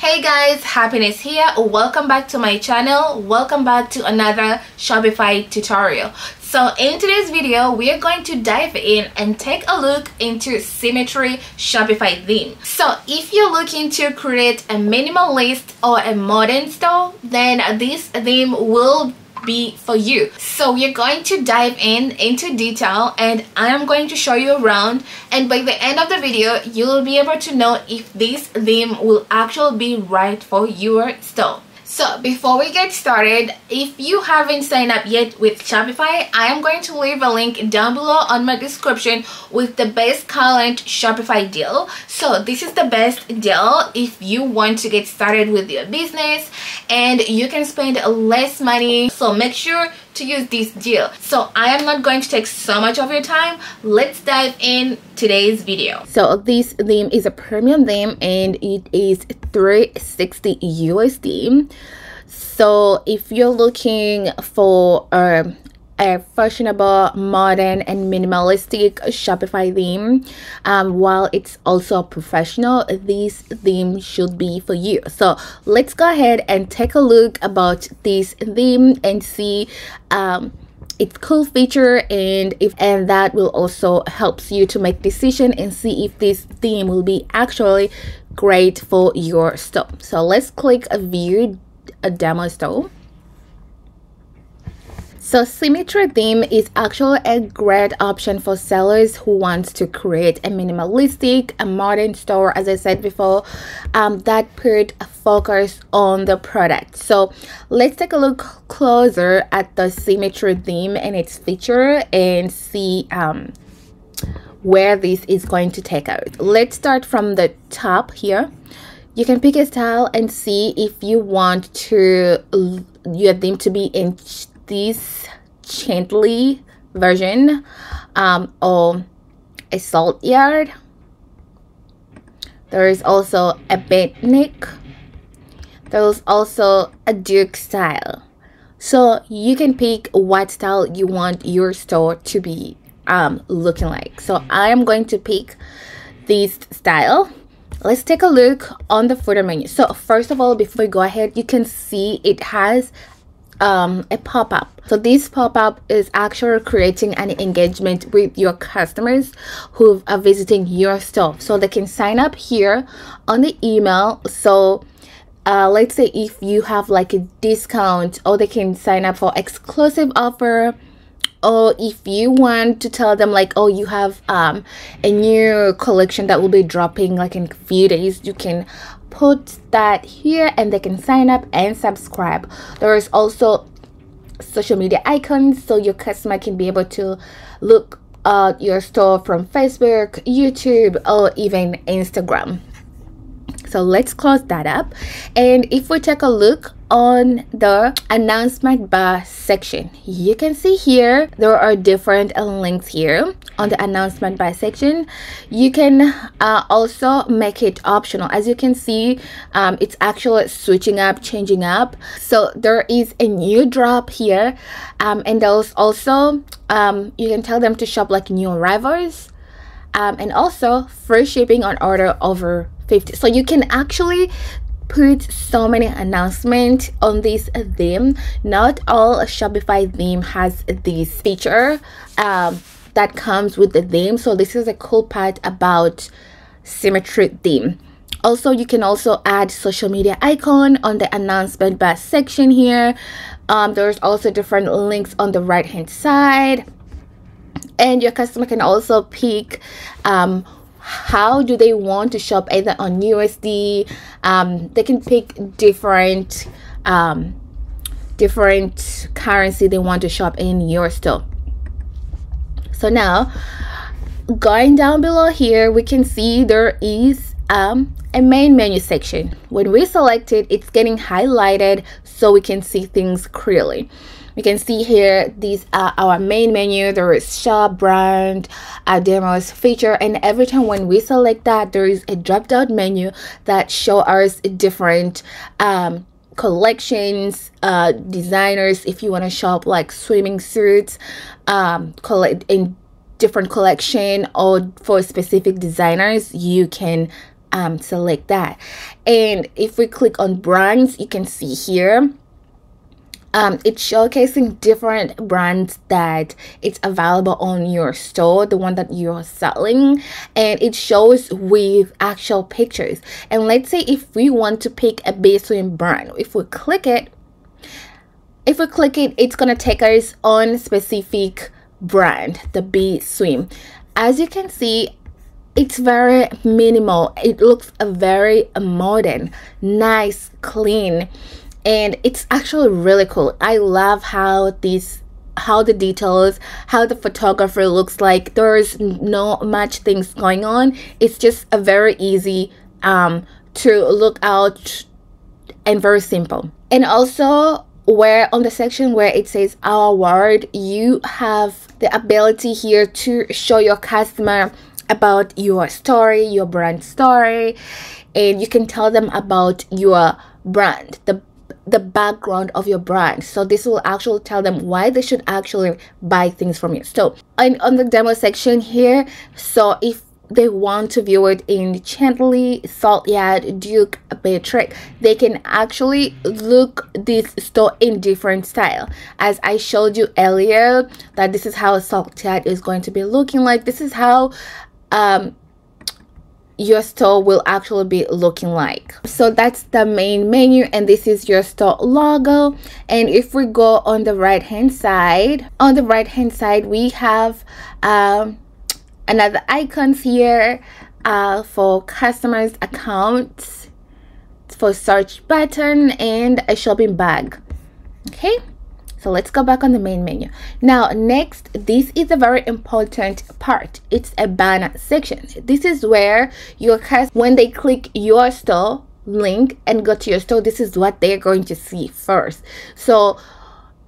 Hey guys, Happiness here. Welcome back to my channel. Welcome back to another Shopify tutorial. So in today's video, we are going to dive in and take a look into Symmetry Shopify theme. So if you're looking to create a minimalist or a modern store, then this theme will be for you. So we're going to dive in into detail and i am going to show you around and by the end of the video you'll be able to know if this theme will actually be right for your store so before we get started, if you haven't signed up yet with Shopify, I am going to leave a link down below on my description with the best current Shopify deal. So this is the best deal if you want to get started with your business and you can spend less money. So make sure to use this deal. So I am not going to take so much of your time. Let's dive in today's video. So this theme is a premium theme and it is 360 USD. So if you're looking for um, a fashionable, modern, and minimalistic Shopify theme. Um, while it's also professional, this theme should be for you. So let's go ahead and take a look about this theme and see um, its cool feature and if and that will also helps you to make decision and see if this theme will be actually great for your store. So let's click a view a demo store so Symmetry theme is actually a great option for sellers who want to create a minimalistic, a modern store, as I said before, um, that put a focus on the product. So let's take a look closer at the Symmetry theme and its feature and see um, where this is going to take out. Let's start from the top here. You can pick a style and see if you want to your theme to be in this Chantilly version um, or a salt yard. There is also a beatnik. There's also a duke style. So you can pick what style you want your store to be um, looking like. So I am going to pick this style. Let's take a look on the footer menu. So first of all, before we go ahead, you can see it has um, a pop-up. So this pop-up is actually creating an engagement with your customers who are visiting your store. So they can sign up here on the email. So uh, let's say if you have like a discount or they can sign up for exclusive offer or if you want to tell them like oh you have um, a new collection that will be dropping like in a few days you can put that here and they can sign up and subscribe. There is also social media icons so your customer can be able to look at your store from facebook youtube or even instagram so let's close that up. And if we take a look on the announcement bar section you can see here there are different links here on the announcement bar section. You can uh, also make it optional. As you can see um, it's actually switching up changing up. So there is a new drop here um, and there's also um, you can tell them to shop like new arrivals um, and also free shipping on order over 50 so you can actually put so many announcements on this theme. Not all shopify theme has this feature um, that comes with the theme. So this is a cool part about symmetry theme. Also you can also add social media icon on the announcement bar section here. Um, there's also different links on the right hand side. And your customer can also pick um, how do they want to shop either on USD um, they can pick different um, different currency they want to shop in your store. So now going down below here we can see there is um, a main menu section. When we select it it's getting highlighted so we can see things clearly you can see here these are our main menu. There is shop brand our demos feature and every time when we select that there is a drop down menu that show us different um, collections uh, designers. If you want to shop like swimming suits um, collect in different collection or for specific designers you can um, select that. And if we click on brands you can see here um, it's showcasing different brands that it's available on your store the one that you're selling and it shows with actual pictures. And let's say if we want to pick a base swim brand if we click it if we click it it's gonna take us on specific brand the b swim. As you can see it's very minimal. It looks a very modern nice clean and it's actually really cool. I love how these how the details how the photographer looks like. There's no much things going on. It's just a very easy um to look out and very simple. And also where on the section where it says our word you have the ability here to show your customer about your story your brand story and you can tell them about your brand. The the background of your brand so this will actually tell them why they should actually buy things from you. So and on the demo section here so if they want to view it in Chantilly, Saltyard, Duke, Beatnik, they can actually look this store in different style. As I showed you earlier, that this is how Saltyard is going to be looking like. This is how um, your store will actually be looking like. So that's the main menu and this is your store logo. And if we go on the right hand side on the right hand side we have um, another icons here uh, for customers accounts for search button and a shopping bag. Okay so let's go back on the main menu. Now next this is a very important part. It's a banner section. This is where your customers when they click your store link and go to your store this is what they're going to see first. So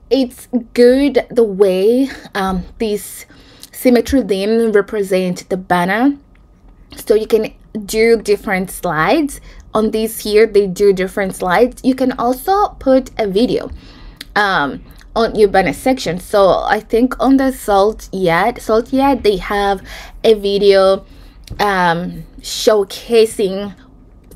it's good the way um, this symmetry theme represent the banner so you can do different slides. On this here they do different slides. You can also put a video. Um, on your banner section so i think on the salt yard salt yard they have a video um showcasing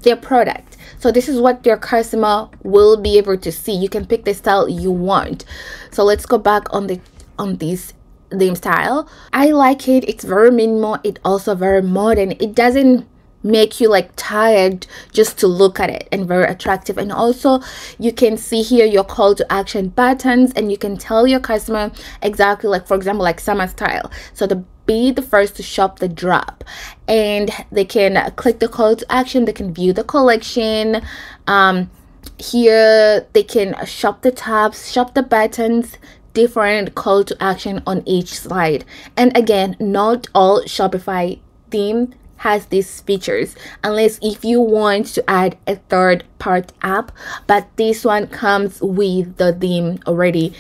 their product. So this is what your customer will be able to see. You can pick the style you want. So let's go back on the on this theme style. I like it. It's very minimal. It also very modern. It doesn't make you like tired just to look at it and very attractive. And also you can see here your call to action buttons and you can tell your customer exactly like for example like summer style. So the be the first to shop the drop. And they can click the call to action they can view the collection. Um here they can shop the tabs shop the buttons different call to action on each slide and again not all shopify theme has these features unless if you want to add a third part app but this one comes with the theme already.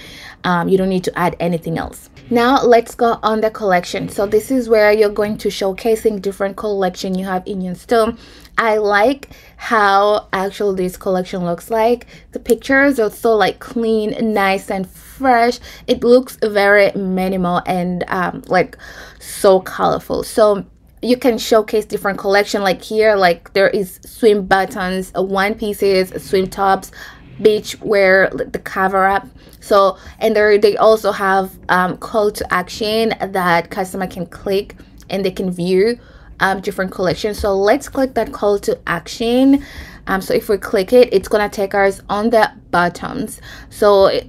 Um, you don't need to add anything else. Now let's go on the collection. So this is where you're going to showcasing different collection you have in your store. I like how actual this collection looks like. The pictures are so like clean nice and fresh. It looks very minimal and um, like so colorful. So you can showcase different collection like here like there is swim buttons uh, one pieces swim tops beach wear the cover up. So and there they also have um, call to action that customer can click and they can view um, different collections. So let's click that call to action. Um, so if we click it it's gonna take us on the buttons. So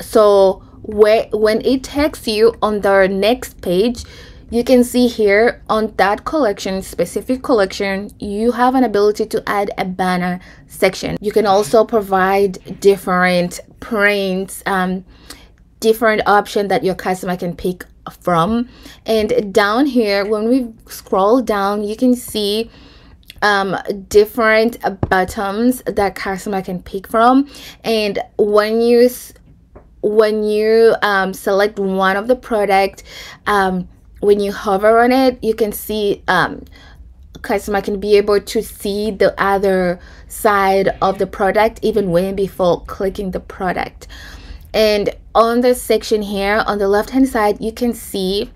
so where when it takes you on the next page you can see here on that collection specific collection you have an ability to add a banner section. You can also provide different prints um, different option that your customer can pick from. And down here when we scroll down you can see um, different buttons that customer can pick from. And when you when you um, select one of the product um, when you hover on it you can see um, customer can be able to see the other side of the product even when before clicking the product. And on the section here on the left hand side you can see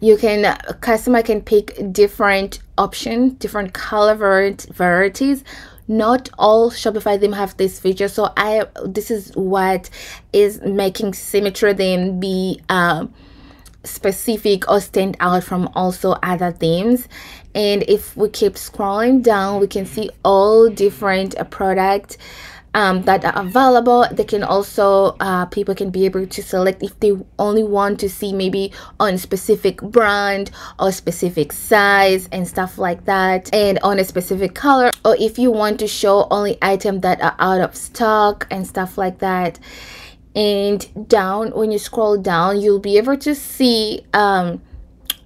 you can customer can pick different option different color varieties. Not all shopify them have this feature so i this is what is making symmetry them be um, specific or stand out from also other themes. And if we keep scrolling down we can see all different uh, products um, that are available. They can also uh, people can be able to select if they only want to see maybe on specific brand or specific size and stuff like that and on a specific color or if you want to show only item that are out of stock and stuff like that and down when you scroll down you'll be able to see um,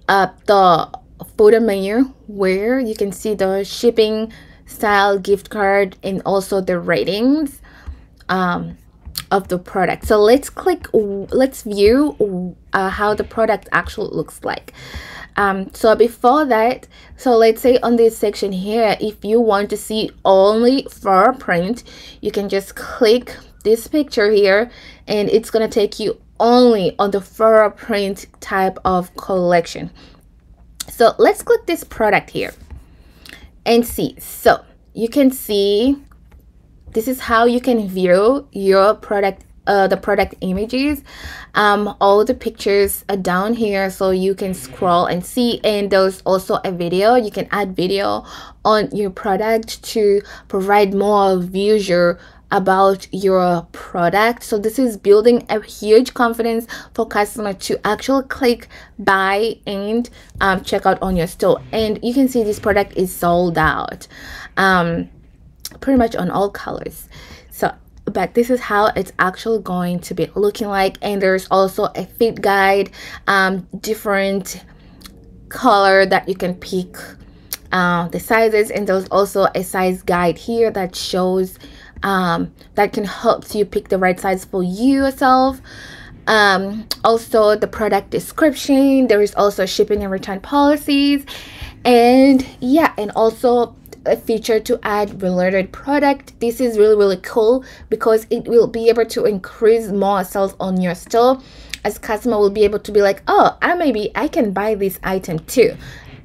uh, the photo menu where you can see the shipping style gift card and also the ratings um, of the product. So let's click let's view uh, how the product actually looks like. Um, so before that so let's say on this section here if you want to see only fur print you can just click this picture here and it's gonna take you only on the fur print type of collection. So let's click this product here and see. So you can see this is how you can view your product uh, the product images. Um, all the pictures are down here so you can scroll and see and there's also a video. You can add video on your product to provide more visual about your product. So this is building a huge confidence for customer to actually click buy and um, check out on your store. And you can see this product is sold out um, pretty much on all colors. So but this is how it's actually going to be looking like. And there's also a fit guide um, different color that you can pick uh, the sizes. And there's also a size guide here that shows um, that can help you pick the right size for yourself. Um, also the product description there is also shipping and return policies. And yeah and also a feature to add related product. This is really really cool because it will be able to increase more sales on your store as customer will be able to be like oh i maybe i can buy this item too.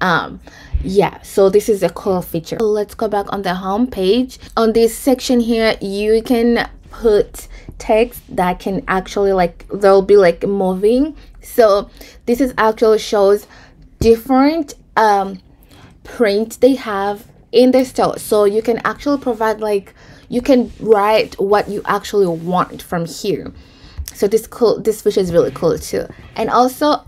Um yeah so this is a cool feature. Let's go back on the home page. On this section here you can put text that can actually like they'll be like moving. So this is actually shows different um print they have in the store. So you can actually provide like you can write what you actually want from here. So this cool this feature is really cool too. And also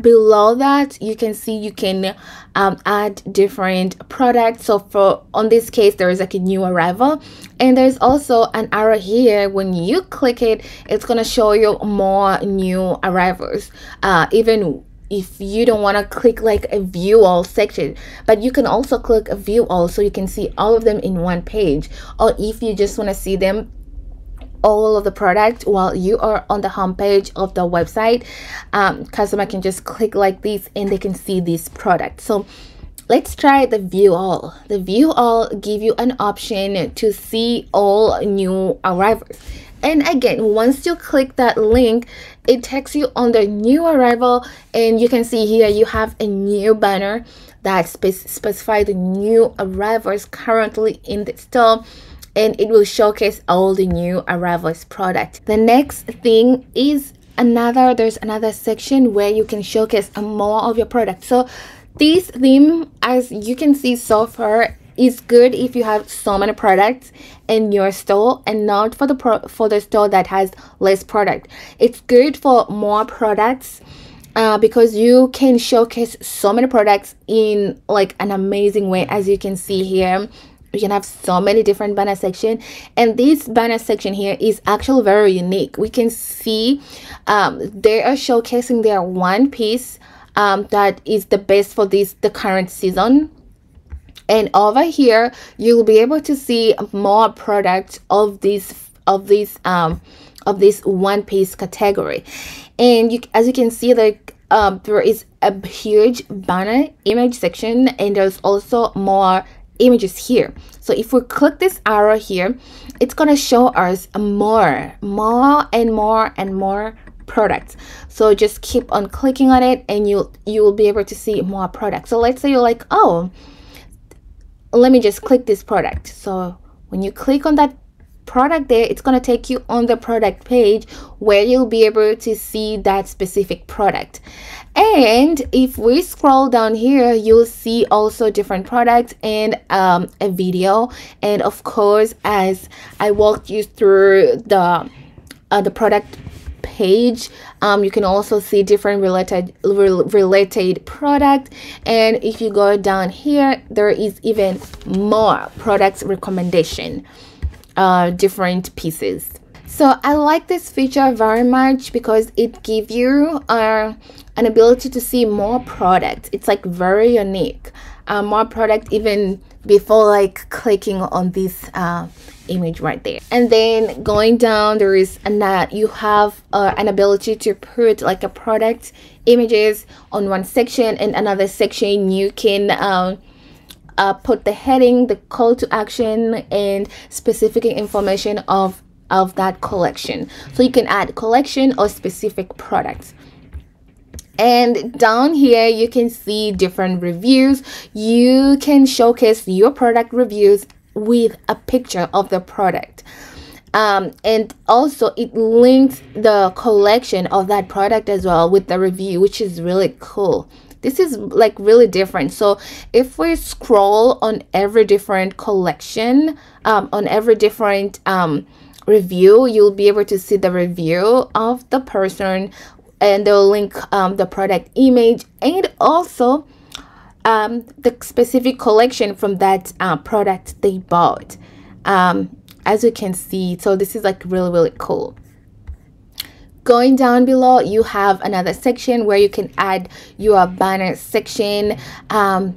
below that you can see you can um, add different products. So for on this case there is like a new arrival. And there's also an arrow here. When you click it it's gonna show you more new arrivals. Uh, even if you don't want to click like a view all section but you can also click a view all so you can see all of them in one page. Or if you just want to see them all of the product while you are on the homepage of the website. Um, customer can just click like this and they can see this product. So let's try the view all. The view all give you an option to see all new arrivals. And again once you click that link it takes you on the new arrival and you can see here you have a new banner that spe specify the new arrivals currently in the store and it will showcase all the new arrivals product. The next thing is another there's another section where you can showcase more of your product. So this theme as you can see so far is good if you have so many products in your store and not for the pro for the store that has less product. It's good for more products uh, because you can showcase so many products in like an amazing way as you can see here you can have so many different banner section. And this banner section here is actually very unique. We can see um, they are showcasing their one piece um, that is the best for this the current season. And over here you'll be able to see more products of this of this um of this one piece category. And you as you can see like um there is a huge banner image section and there's also more images here. So if we click this arrow here it's gonna show us more more and more and more products. So just keep on clicking on it and you'll you will be able to see more products. So let's say you're like oh let me just click this product. So when you click on that product there it's going to take you on the product page where you'll be able to see that specific product and if we scroll down here you'll see also different products and um, a video. And of course as i walked you through the uh, the product page um, you can also see different related re related product. And if you go down here there is even more products recommendation uh, different pieces so I like this feature very much because it gives you uh, an ability to see more products. It's like very unique. Uh, more product even before like clicking on this uh, image right there and then going down there is an uh, you have uh, an ability to put like a product images on one section and another section you can um, uh, put the heading the call to action and specific information of of that collection. So you can add collection or specific products. And down here you can see different reviews. You can showcase your product reviews with a picture of the product. Um, and also it links the collection of that product as well with the review which is really cool. This is like really different. So if we scroll on every different collection um, on every different um, review you'll be able to see the review of the person and they'll link um, the product image and also um, the specific collection from that uh, product they bought. Um, as you can see so this is like really really cool. Going down below you have another section where you can add your banner section. Um,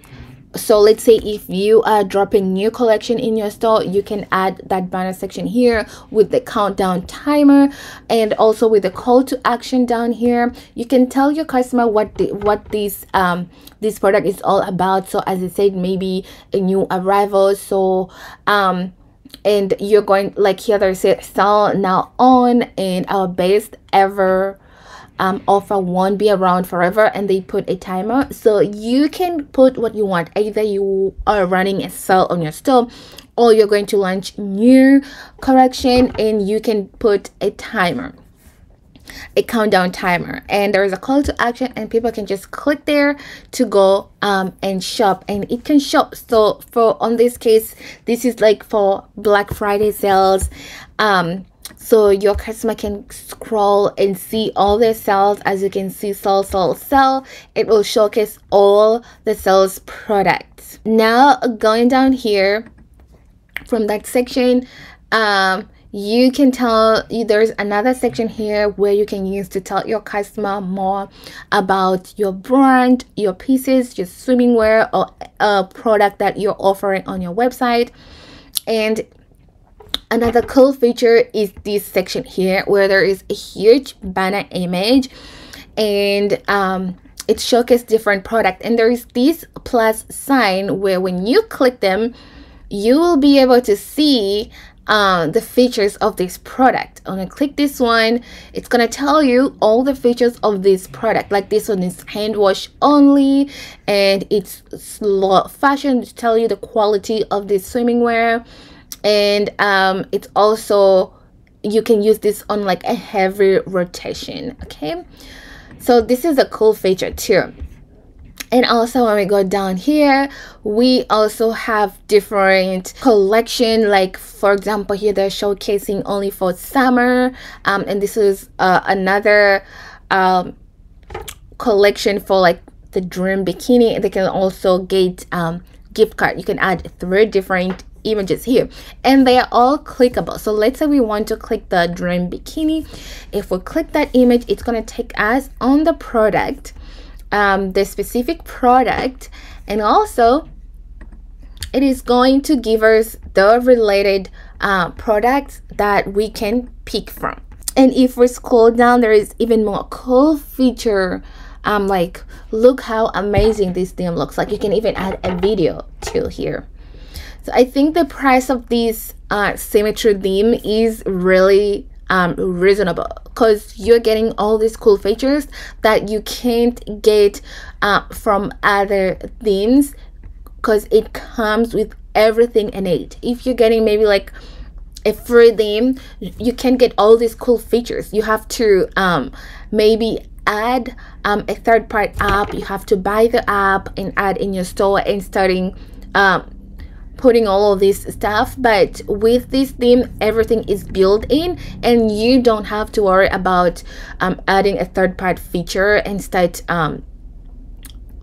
so let's say if you are dropping new collection in your store you can add that banner section here with the countdown timer and also with the call to action down here. You can tell your customer what the, what this um this product is all about. So as i said maybe a new arrival. So um and you're going like here there's sell now on and our best ever um, offer won't be around forever and they put a timer. So you can put what you want. Either you are running a sale on your store or you're going to launch new correction and you can put a timer a countdown timer. And there's a call to action and people can just click there to go um, and shop and it can shop. So for on this case this is like for black friday sales um so your customer can scroll and see all their sales. As you can see sell sell sell. It will showcase all the sales products. Now going down here from that section um you can tell there's another section here where you can use to tell your customer more about your brand your pieces your swimming wear or a product that you're offering on your website. And Another cool feature is this section here where there is a huge banner image and um, it showcases different product and there is this plus sign where when you click them you will be able to see uh, the features of this product. I'm gonna click this one. It's gonna tell you all the features of this product. Like this one is hand wash only, and it's slow fashion to tell you the quality of this swimming wear and um, it's also you can use this on like a heavy rotation okay? So this is a cool feature too. And also when we go down here we also have different collection like for example here they're showcasing only for summer um, and this is uh, another um, collection for like the dream bikini. They can also get um, gift card. You can add three different images here. And they are all clickable. So let's say we want to click the dream bikini. If we click that image it's going to take us on the product um, the specific product. And also it is going to give us the related uh, products that we can pick from. And if we scroll down there is even more cool feature um like look how amazing this theme looks like. You can even add a video to here so I think the price of this uh, symmetry theme is really um, reasonable because you're getting all these cool features that you can't get uh, from other themes because it comes with everything in it. If you're getting maybe like a free theme you can get all these cool features. You have to um maybe add um, a third party app. You have to buy the app and add in your store and starting um, putting all of this stuff but with this theme everything is built in and you don't have to worry about um, adding a third part feature and start um,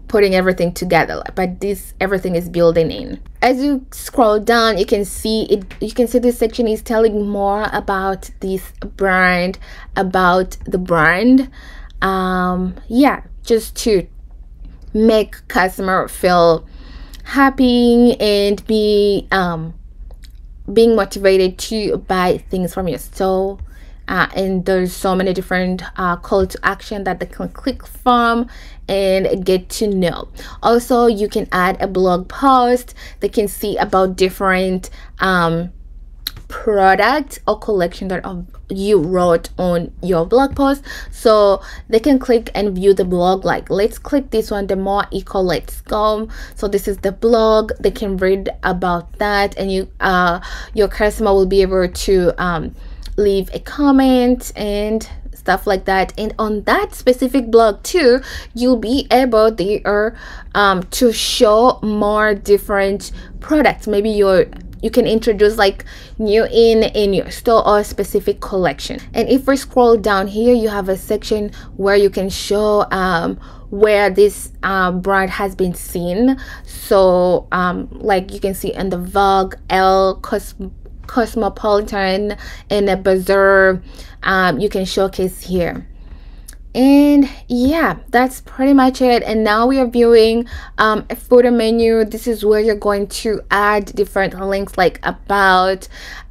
putting everything together but this everything is building in. As you scroll down you can see it you can see this section is telling more about this brand about the brand. Um yeah just to make customer feel happy and be um being motivated to buy things from your store. Uh, and there's so many different uh, call to action that they can click from and get to know. Also you can add a blog post. They can see about different um, product or collection that you wrote on your blog post. So they can click and view the blog like let's click this one. The more eco let's go so this is the blog. They can read about that and you uh your customer will be able to um leave a comment and stuff like that. And on that specific blog too you'll be able there um, to show more different products. Maybe your you can introduce like new in in your store or specific collection. And if we scroll down here you have a section where you can show um, where this um, brand has been seen. So um, like you can see in the vogue Elle Cos cosmopolitan and a bazaar um, you can showcase here and yeah that's pretty much it. And now we are viewing um, a footer menu. This is where you're going to add different links like about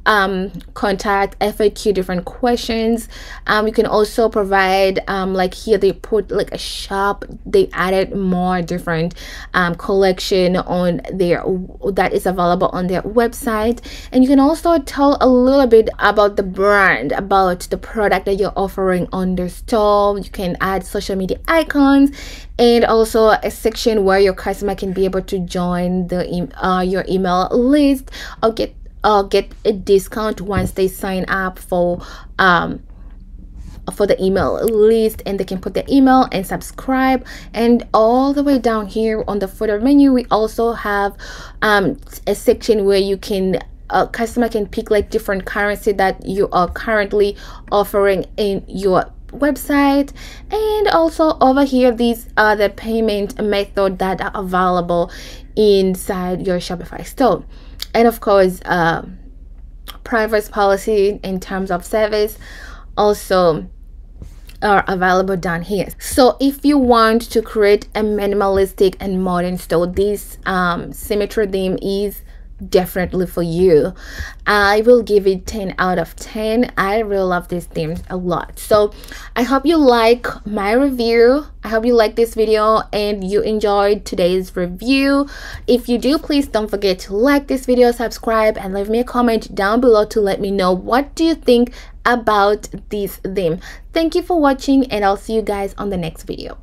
um, contact FAQ different questions. Um, you can also provide um, like here they put like a shop. They added more different um, collection on their that is available on their website. And you can also tell a little bit about the brand about the product that you're offering on the store. You can add social media icons and also a section where your customer can be able to join the uh, your email list or get uh, get a discount once they sign up for um, for the email list and they can put the email and subscribe. And all the way down here on the footer menu we also have um, a section where you can a customer can pick like different currency that you are currently offering in your website. And also over here these are the payment method that are available inside your shopify store and of course uh, privacy policy in terms of service also are available down here. So if you want to create a minimalistic and modern store this um, symmetry theme is definitely for you. I will give it 10 out of 10 i really love this theme a lot. So i hope you like my review. I hope you like this video and you enjoyed today's review. If you do please don't forget to like this video subscribe and leave me a comment down below to let me know what do you think about this theme. Thank you for watching and i'll see you guys on the next video